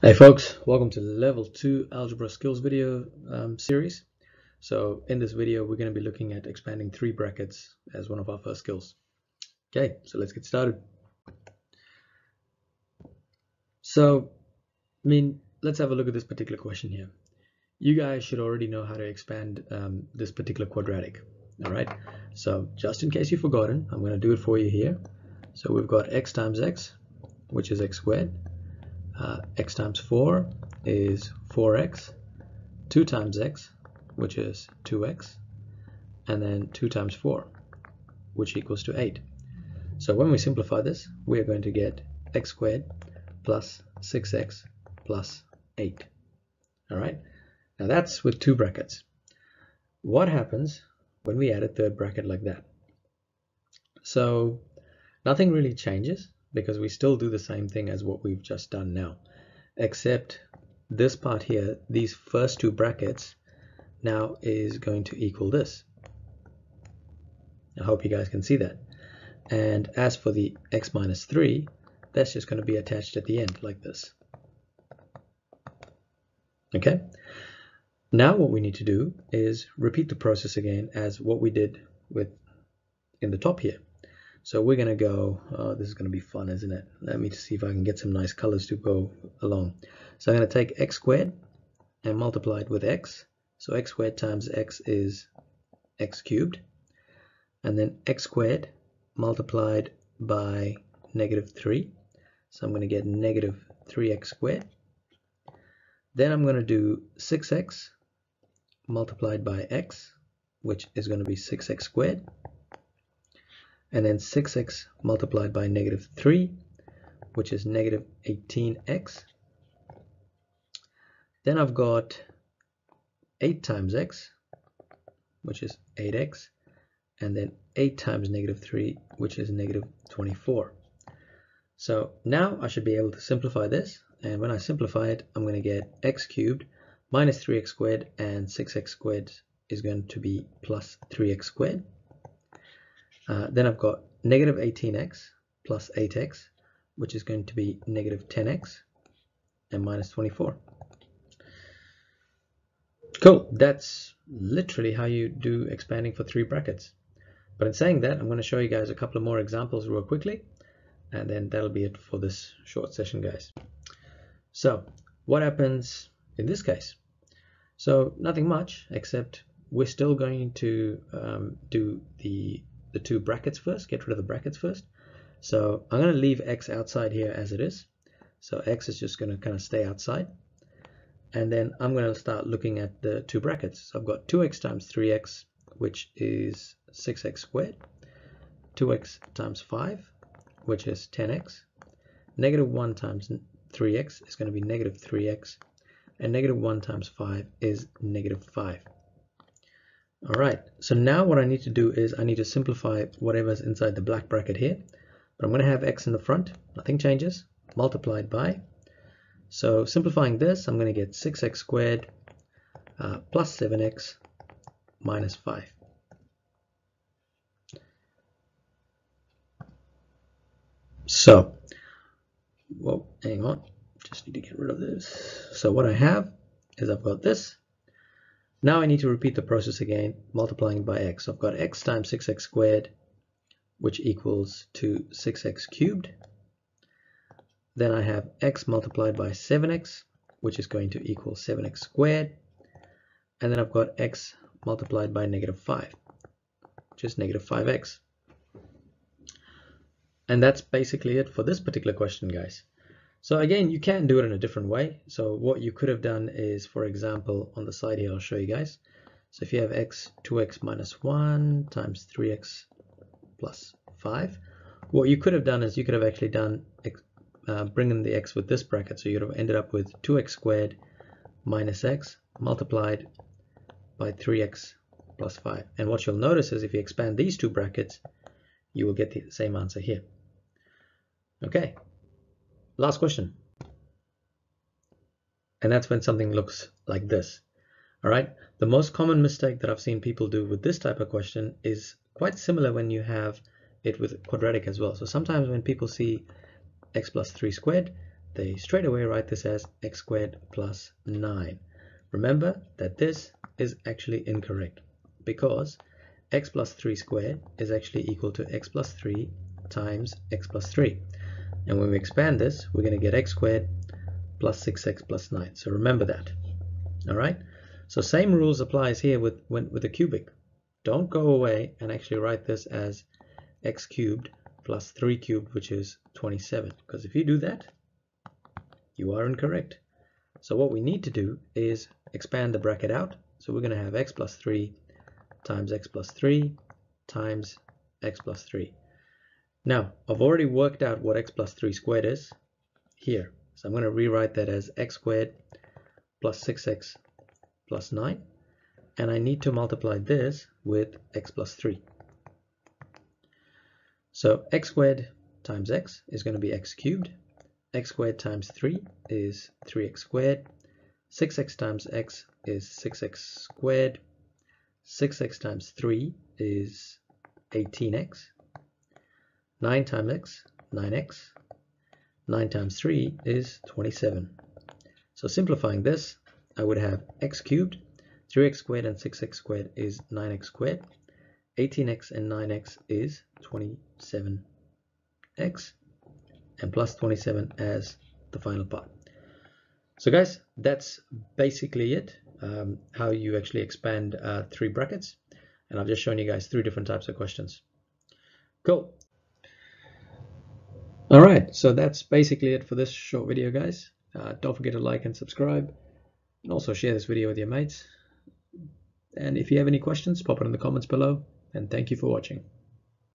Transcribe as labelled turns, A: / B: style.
A: Hey folks, welcome to level 2 algebra skills video um, series. So in this video we're going to be looking at expanding three brackets as one of our first skills. Okay, so let's get started. So, I mean, let's have a look at this particular question here. You guys should already know how to expand um, this particular quadratic. Alright, so just in case you've forgotten, I'm going to do it for you here. So we've got x times x, which is x squared uh, x times 4 is 4x, 2 times x, which is 2x, and then 2 times 4, which equals to 8. So when we simplify this, we are going to get x squared plus 6x plus 8. Alright, now that's with two brackets. What happens when we add a third bracket like that? So nothing really changes because we still do the same thing as what we've just done now. Except this part here these first two brackets now is going to equal this. I hope you guys can see that. And as for the x minus 3 that's just going to be attached at the end like this. Okay? Now what we need to do is repeat the process again as what we did with in the top here so we're going to go, oh, this is going to be fun, isn't it? Let me see if I can get some nice colors to go along. So I'm going to take x squared and multiply it with x. So x squared times x is x cubed. And then x squared multiplied by negative 3. So I'm going to get negative 3x squared. Then I'm going to do 6x multiplied by x, which is going to be 6x squared and then 6x multiplied by negative 3 which is negative 18x then I've got 8 times x which is 8x and then 8 times negative 3 which is negative 24 so now I should be able to simplify this and when I simplify it I'm going to get x cubed minus 3x squared and 6x squared is going to be plus 3x squared uh, then I've got negative 18x plus 8x, which is going to be negative 10x and minus 24. Cool, that's literally how you do expanding for three brackets. But in saying that, I'm going to show you guys a couple of more examples real quickly, and then that'll be it for this short session, guys. So, what happens in this case? So, nothing much, except we're still going to um, do the the two brackets first, get rid of the brackets first. So I'm going to leave x outside here as it is. So x is just going to kind of stay outside. And then I'm going to start looking at the two brackets. So I've got 2x times 3x, which is 6x squared. 2x times 5, which is 10x. Negative 1 times 3x is going to be negative 3x. And negative 1 times 5 is negative 5. All right, so now what I need to do is I need to simplify whatever's inside the black bracket here. But I'm going to have x in the front, nothing changes, multiplied by. So simplifying this, I'm going to get 6x squared uh, plus 7x minus 5. So, well, hang on, just need to get rid of this. So what I have is I've got this now I need to repeat the process again, multiplying by x. So I've got x times 6x squared, which equals to 6x cubed. Then I have x multiplied by 7x, which is going to equal 7x squared. And then I've got x multiplied by negative 5, which is negative 5x. And that's basically it for this particular question, guys. So again, you can do it in a different way. So what you could have done is, for example, on the side here, I'll show you guys. So if you have x, 2x minus 1 times 3x plus 5, what you could have done is you could have actually done uh, bringing the x with this bracket. So you'd have ended up with 2x squared minus x multiplied by 3x plus 5. And what you'll notice is if you expand these two brackets, you will get the same answer here. Okay, Last question. And that's when something looks like this. All right. The most common mistake that I've seen people do with this type of question is quite similar when you have it with quadratic as well. So sometimes when people see x plus 3 squared, they straight away write this as x squared plus 9. Remember that this is actually incorrect because x plus 3 squared is actually equal to x plus 3 times x plus 3. And when we expand this, we're going to get x squared plus 6x plus 9. So remember that. All right. So same rules applies here with with a cubic. Don't go away and actually write this as x cubed plus 3 cubed, which is 27. Because if you do that, you are incorrect. So what we need to do is expand the bracket out. So we're going to have x plus 3 times x plus 3 times x plus 3. Now, I've already worked out what x plus 3 squared is here. So I'm going to rewrite that as x squared plus 6x plus 9. And I need to multiply this with x plus 3. So x squared times x is going to be x cubed. x squared times 3 is 3x squared. 6x times x is 6x squared. 6x times 3 is 18x. 9 times x, 9x. 9 times 3 is 27. So simplifying this, I would have x cubed, 3x squared and 6x squared is 9x squared. 18x and 9x is 27x and plus 27 as the final part. So guys, that's basically it, um, how you actually expand uh, three brackets. And I've just shown you guys three different types of questions. Cool. All right, so that's basically it for this short video, guys. Uh, don't forget to like and subscribe, and also share this video with your mates. And if you have any questions, pop it in the comments below, and thank you for watching.